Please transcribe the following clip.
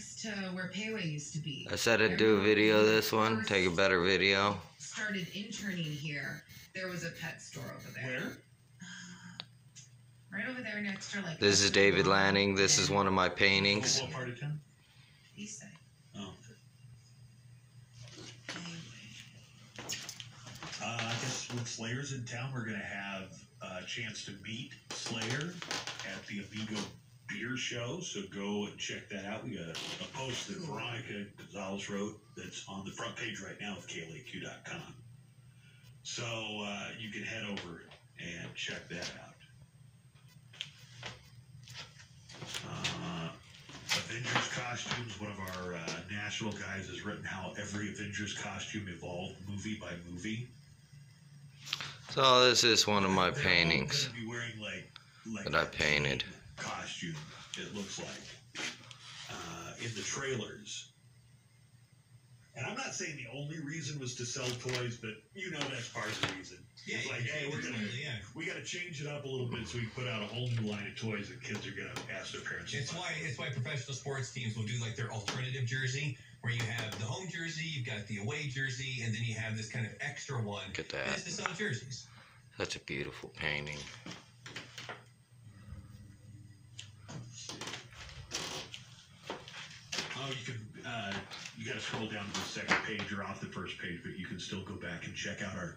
next to where Payway used to be. I said I'd do a video this one, take a better video. Started interning here. There was a pet store over there. Where? Right over there next to like. This is David Lanning. This is one of my paintings. What part of town? East side. Oh. Payway. Uh, I guess when Slayer's in town, we're gonna have a chance to meet Slayer at the Amigo Beer Show. So go and check that out. We got a, a post that Veronica Gonzalez wrote that's on the front page right now of KLAQ.com. So uh, you can head over and check that out. Uh, Avengers costumes. One of our uh, national guys has written how every Avengers costume evolved movie by movie. So this is one of my paintings be wearing like, like that I painted. Costume. It looks like uh, in the trailers. And I'm not saying the only reason was to sell toys, but you know that's part of the reason. Yeah, It's like, yeah, hey, we're gonna yeah. we got to change it up a little bit so we can put out a whole new line of toys that kids are gonna ask their parents. It's buy. why it's why professional sports teams will do like their alternative jersey, where you have the home jersey, you've got the away jersey, and then you have this kind of extra one. Look at that. it's to sell jerseys. Such a beautiful painting. You can. Uh, you got to scroll down to the second page or off the first page, but you can still go back and check out our